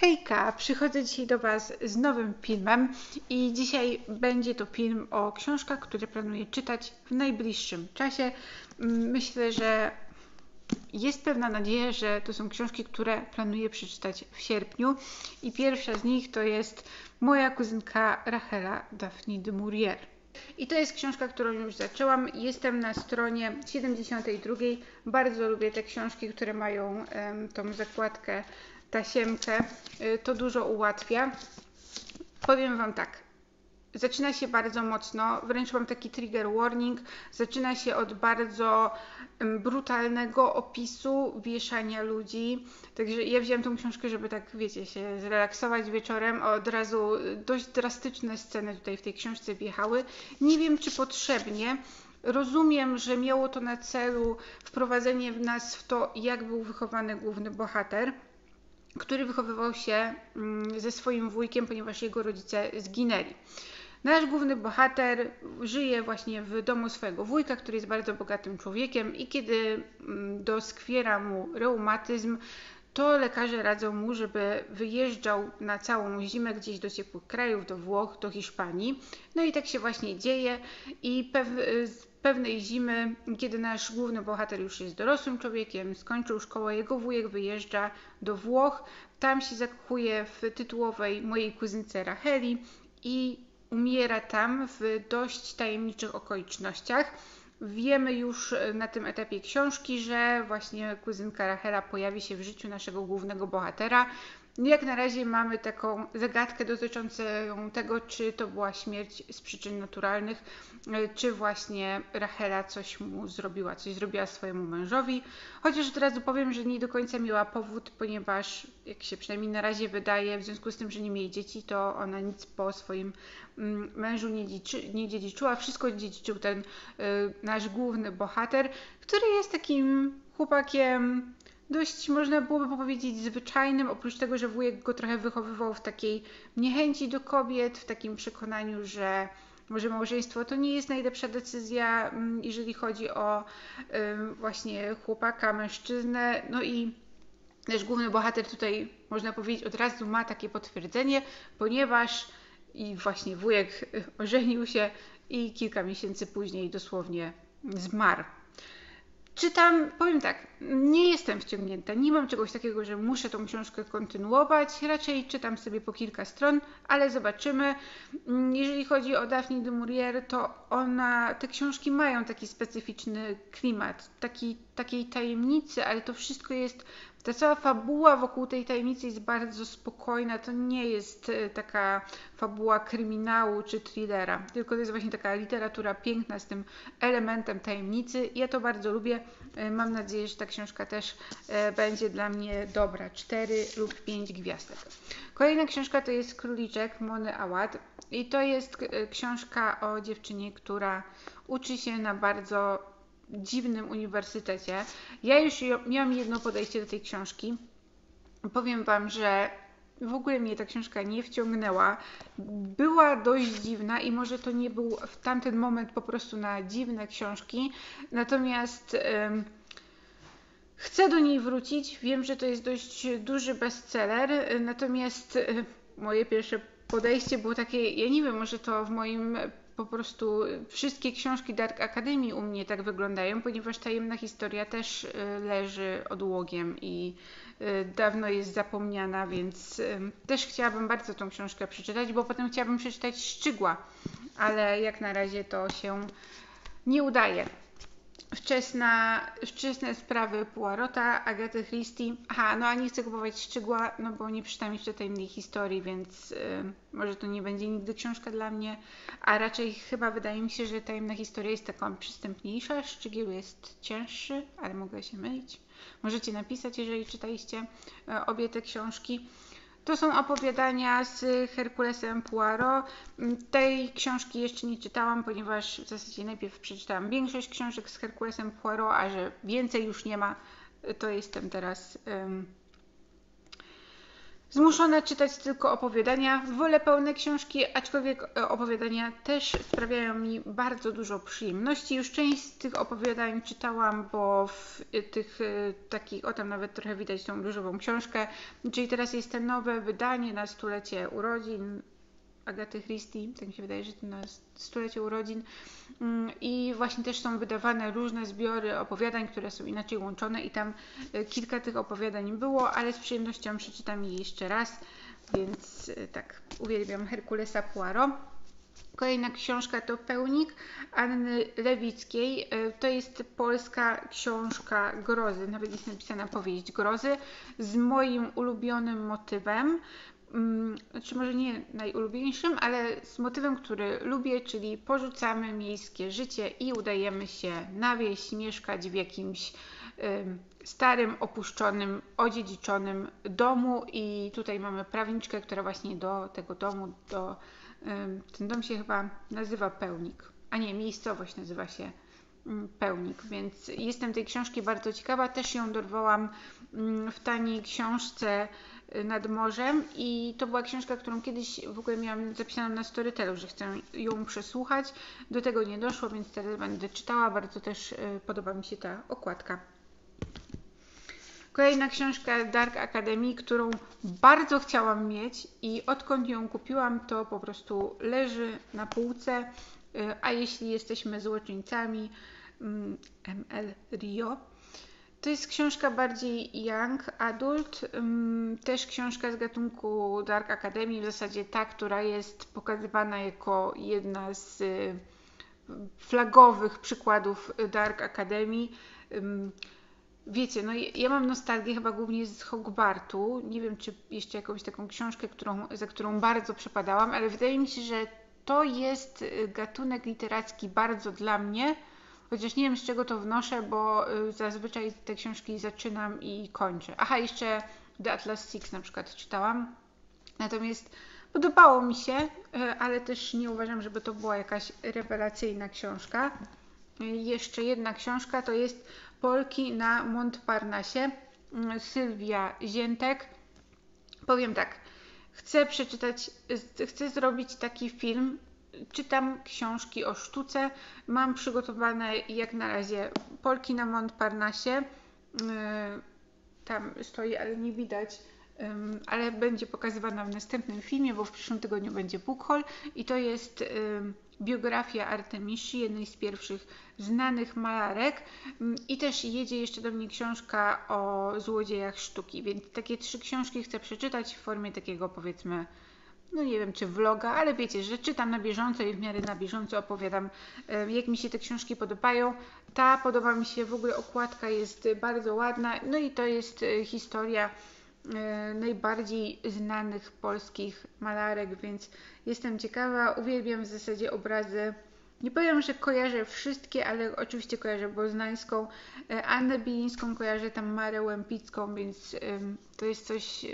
Hejka, przychodzę dzisiaj do Was z nowym filmem i dzisiaj będzie to film o książkach, które planuję czytać w najbliższym czasie. Myślę, że jest pewna nadzieja, że to są książki, które planuję przeczytać w sierpniu i pierwsza z nich to jest moja kuzynka Rachela Daphne de Maurier. I to jest książka, którą już zaczęłam. Jestem na stronie 72. Bardzo lubię te książki, które mają um, tą zakładkę tasiemkę, y, to dużo ułatwia. Powiem Wam tak, zaczyna się bardzo mocno, wręcz mam taki trigger warning, zaczyna się od bardzo brutalnego opisu wieszania ludzi. Także ja wziąłem tą książkę, żeby tak, wiecie, się zrelaksować wieczorem. Od razu dość drastyczne sceny tutaj w tej książce wjechały. Nie wiem, czy potrzebnie. Rozumiem, że miało to na celu wprowadzenie w nas w to, jak był wychowany główny bohater który wychowywał się mm, ze swoim wujkiem, ponieważ jego rodzice zginęli. Nasz główny bohater żyje właśnie w domu swojego wujka, który jest bardzo bogatym człowiekiem i kiedy mm, doskwiera mu reumatyzm, to lekarze radzą mu, żeby wyjeżdżał na całą zimę gdzieś do ciepłych krajów, do Włoch, do Hiszpanii. No i tak się właśnie dzieje i pew pewnej zimy, kiedy nasz główny bohater już jest dorosłym człowiekiem, skończył szkołę, jego wujek wyjeżdża do Włoch, tam się zakochuje w tytułowej mojej kuzynce Racheli i umiera tam w dość tajemniczych okolicznościach. Wiemy już na tym etapie książki, że właśnie kuzynka Rachela pojawi się w życiu naszego głównego bohatera. Jak na razie mamy taką zagadkę dotyczącą tego, czy to była śmierć z przyczyn naturalnych, e, czy właśnie Rachela coś mu zrobiła, coś zrobiła swojemu mężowi. Chociaż od razu powiem, że nie do końca miała powód, ponieważ jak się przynajmniej na razie wydaje, w związku z tym, że nie mieli dzieci, to ona nic po swoim mm, mężu nie, dziedziczy, nie dziedziczyła. Wszystko dziedziczył ten y, nasz główny bohater, który jest takim chłopakiem dość, można byłoby powiedzieć, zwyczajnym, oprócz tego, że wujek go trochę wychowywał w takiej niechęci do kobiet, w takim przekonaniu, że może małżeństwo to nie jest najlepsza decyzja, mm, jeżeli chodzi o właśnie chłopaka, mężczyznę. No i nasz główny bohater tutaj, można powiedzieć, od razu ma takie potwierdzenie, ponieważ i właśnie wujek ożenił się i kilka miesięcy później dosłownie zmarł. Czytam, powiem tak, nie jestem wciągnięta, nie mam czegoś takiego, że muszę tą książkę kontynuować, raczej czytam sobie po kilka stron, ale zobaczymy. Mm, jeżeli chodzi o Daphne de Maurier, to ona, te książki mają taki specyficzny klimat, taki, takiej tajemnicy, ale to wszystko jest ta cała fabuła wokół tej tajemnicy jest bardzo spokojna. To nie jest e, taka fabuła kryminału czy thrillera, tylko to jest właśnie taka literatura piękna z tym elementem tajemnicy. Ja to bardzo lubię. E, mam nadzieję, że ta książka też e, będzie dla mnie dobra. 4 lub 5 gwiazdek. Kolejna książka to jest Króliczek Mony Awad i to jest książka o dziewczynie, która uczy się na bardzo dziwnym uniwersytecie. Ja już miałam jedno podejście do tej książki. Powiem Wam, że w ogóle mnie ta książka nie wciągnęła. Była dość dziwna i może to nie był w tamten moment po prostu na dziwne książki. Natomiast ym, chcę do niej wrócić. Wiem, że to jest dość duży bestseller. Natomiast y, moje pierwsze podejście było takie, ja nie wiem, może to w moim po prostu wszystkie książki Dark Academy u mnie tak wyglądają, ponieważ tajemna historia też y, leży odłogiem i y, dawno jest zapomniana, więc też chciałabym bardzo tą książkę przeczytać, bo potem chciałabym przeczytać Szczygła, ale jak na razie to się nie udaje wczesna, wczesne sprawy Poirota, Agaty Christie. Aha, no a nie chcę kupować szczegóła, no bo nie przeczytam jeszcze tajemnej historii, więc y, może to nie będzie nigdy książka dla mnie, a raczej chyba wydaje mi się, że tajemna historia jest taką przystępniejsza, szczegół jest cięższy, ale mogę się mylić. Możecie napisać, jeżeli czytaliście y, obie te książki. To są opowiadania z Herkulesem Poirot. Mm, tej książki jeszcze nie czytałam, ponieważ w zasadzie najpierw przeczytałam większość książek z Herkulesem Poirot, a że więcej już nie ma, to jestem teraz um, zmuszona czytać tylko opowiadania. Wolę pełne książki, aczkolwiek e, opowiadania też sprawiają mi bardzo dużo przyjemności. Już część z tych opowiadań czytałam, bo w tych e, takich, o tam nawet trochę widać tą różową książkę, czyli teraz jest to nowe wydanie na stulecie urodzin Agaty Christie, tak mi się wydaje, że to na stulecie urodzin. Mm, I właśnie też są wydawane różne zbiory opowiadań, które są inaczej łączone i tam e, kilka tych opowiadań było, ale z przyjemnością przeczytam je jeszcze raz, więc e, tak, uwielbiam Herkulesa Poirot. Kolejna książka to Pełnik Anny Lewickiej. E, to jest polska książka grozy, nawet jest napisana powieść grozy z moim ulubionym motywem. Mm, znaczy może nie najulubieńszym, ale z motywem, który lubię, czyli porzucamy miejskie życie i udajemy się na wieś, mieszkać w jakimś starym, opuszczonym, odziedziczonym domu. I tutaj mamy prawniczkę, która właśnie do tego domu, do, ten dom się chyba nazywa Pełnik, a nie, miejscowość nazywa się Pełnik, więc jestem tej książki bardzo ciekawa, też ją dorwałam w taniej książce nad morzem i to była książka, którą kiedyś w ogóle miałam zapisaną na Storytelu, że chcę ją przesłuchać. Do tego nie doszło, więc teraz będę czytała. Bardzo też y, podoba mi się ta okładka. Kolejna książka Dark Academy, którą bardzo chciałam mieć i odkąd ją kupiłam, to po prostu leży na półce. Y, a jeśli jesteśmy złoczyńcami, ML mm, Rio to jest książka bardziej young adult, też książka z gatunku Dark Academy, w zasadzie ta, która jest pokazywana jako jedna z y, flagowych przykładów Dark Academy. Wiecie, no ja mam nostalgię chyba głównie z Hogwartu. Nie wiem, czy jeszcze jakąś taką książkę, którą, za którą bardzo przepadałam, ale wydaje mi się, że to jest y, gatunek literacki bardzo dla mnie Chociaż nie wiem z czego to wnoszę, bo y, zazwyczaj te książki zaczynam i kończę. Aha, jeszcze The Atlas Six na przykład czytałam. Natomiast podobało mi się, y, ale też nie uważam, żeby to była jakaś rewelacyjna książka. Y, jeszcze jedna książka to jest Polki na Montparnasse Sylwia Ziętek. Powiem tak, chcę przeczytać, chcę zrobić taki film czytam książki o sztuce. Mam przygotowane jak na razie Polki na Montparnasse. Yy, tam stoi, ale nie widać. Ale będzie pokazywana w następnym filmie, bo w przyszłym tygodniu będzie book haul i to jest biografia Artemisi, jednej z pierwszych znanych malarek i też jedzie jeszcze do mnie książka o złodziejach sztuki, więc takie trzy książki chcę przeczytać w formie takiego powiedzmy no nie wiem czy vloga, ale wiecie, że czytam na bieżąco i w miarę na bieżąco opowiadam, e, jak mi się te książki podobają. Ta podoba mi się, w ogóle okładka jest bardzo ładna, no i to jest e, historia e, najbardziej znanych polskich malarek, więc jestem ciekawa. Uwielbiam w zasadzie obrazy. Nie powiem, że kojarzę wszystkie, ale oczywiście kojarzę Boznańską, Annę Bilińską, kojarzę tam Marę Łępicką, więc to jest coś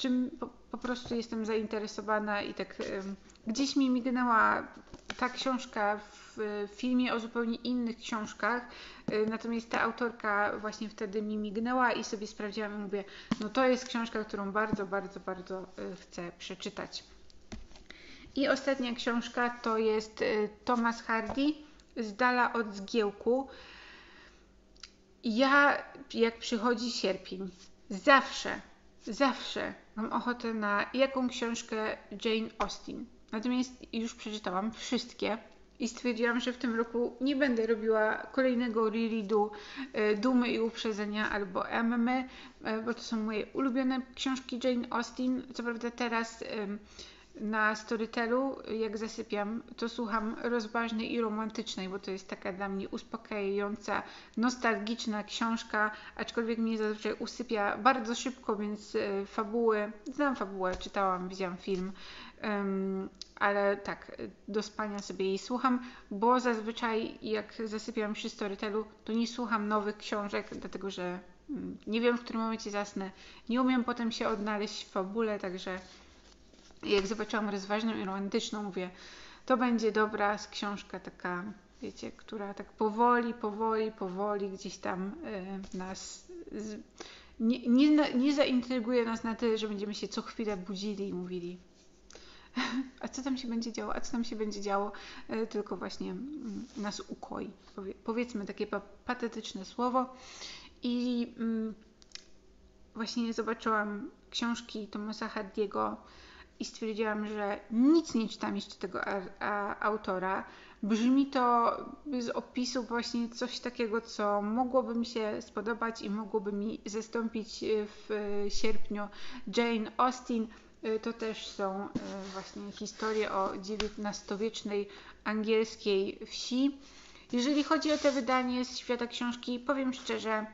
czym po, po prostu jestem zainteresowana i tak gdzieś mi mignęła ta książka w filmie o zupełnie innych książkach, y, natomiast ta autorka właśnie wtedy mi mignęła i sobie sprawdziłam i mówię, no to jest książka, którą bardzo, bardzo, bardzo y, chcę przeczytać. I ostatnia książka to jest y, Thomas Hardy, Z dala od zgiełku. Ja, jak przychodzi sierpień, zawsze zawsze mam ochotę na jaką książkę Jane Austen. Natomiast już przeczytałam wszystkie i stwierdziłam, że w tym roku nie będę robiła kolejnego rereadu e, Dumy i Uprzedzenia albo Emmy, bo to są moje ulubione książki Jane Austen. Co prawda teraz na Storytelu, jak zasypiam, to słucham rozważnej i romantycznej, bo to jest taka dla mnie uspokajająca, nostalgiczna książka, aczkolwiek mnie zazwyczaj usypia bardzo szybko, więc e, fabuły, znam fabułę, czytałam, widziałam film, ale tak, do spania sobie jej słucham, bo zazwyczaj jak zasypiam przy Storytelu, to nie słucham nowych książek, dlatego że mm, nie wiem, w którym momencie zasnę, nie umiem potem się odnaleźć w fabule, także jak zobaczyłam rozważną i romantyczną, mówię, to będzie dobra książka taka, wiecie, która tak powoli, powoli, powoli gdzieś tam y, nas z, nie, nie, nie zaintryguje nas na tyle, że będziemy się co chwilę budzili i mówili a co tam się będzie działo, a co tam się będzie działo, e, tylko właśnie mm, nas ukoi. Powiedzmy takie patetyczne słowo. I mm, właśnie zobaczyłam książki Tomasa Hardiego i stwierdziłam, że nic nie czytam jeszcze tego autora. Brzmi to z opisu właśnie coś takiego, co mogłoby mi się spodobać i mogłoby mi zastąpić w sierpniu Jane Austen. To też są e, właśnie historie o XIX-wiecznej angielskiej wsi. Jeżeli chodzi o te wydanie z świata książki, powiem szczerze,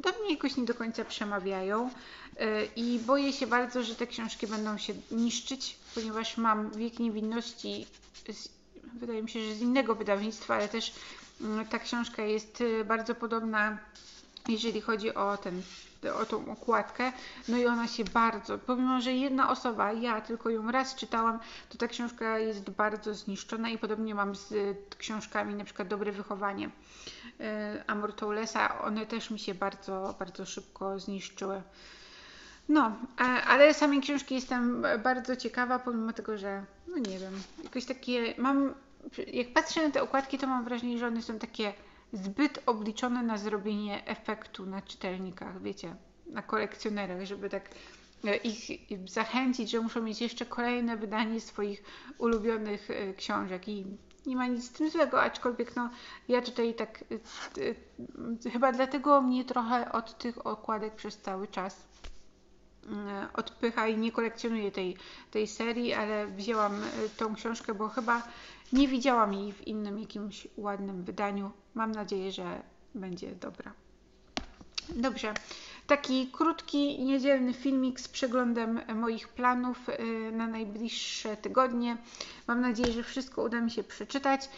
do mnie jakoś nie do końca przemawiają e, i boję się bardzo, że te książki będą się niszczyć, ponieważ mam wiek niewinności, z, wydaje mi się, że z innego wydawnictwa, ale też mm, ta książka jest e, bardzo podobna, jeżeli chodzi o ten o tą okładkę, no i ona się bardzo, pomimo, że jedna osoba, ja tylko ją raz czytałam, to ta książka jest bardzo zniszczona i podobnie mam z książkami, na przykład Dobre Wychowanie e, Amor Toulesa, one też mi się bardzo, bardzo szybko zniszczyły. No, ale samej książki jestem bardzo ciekawa, pomimo tego, że, no nie wiem, jakoś takie, mam, jak patrzę na te okładki, to mam wrażenie, że one są takie zbyt obliczone na zrobienie efektu na czytelnikach, wiecie, na kolekcjonerach, żeby tak e, ich zachęcić, że muszą mieć jeszcze kolejne wydanie swoich ulubionych e, książek. I nie ma nic z tym złego, aczkolwiek no ja tutaj tak e, chyba dlatego mnie trochę od tych okładek przez cały czas odpycha i nie kolekcjonuję tej, tej serii, ale wzięłam tą książkę, bo chyba nie widziałam jej w innym jakimś ładnym wydaniu. Mam nadzieję, że będzie dobra. Dobrze. Taki krótki, niedzielny filmik z przeglądem moich planów y, na najbliższe tygodnie. Mam nadzieję, że wszystko uda mi się przeczytać.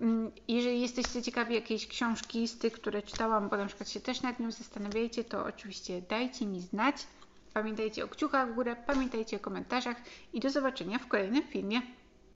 Mm, jeżeli jesteście ciekawi jakiejś książki z tych, które czytałam, bo na przykład się też nad nią zastanawiajcie, to oczywiście dajcie mi znać. Pamiętajcie o kciukach w górę, pamiętajcie o komentarzach i do zobaczenia w kolejnym filmie.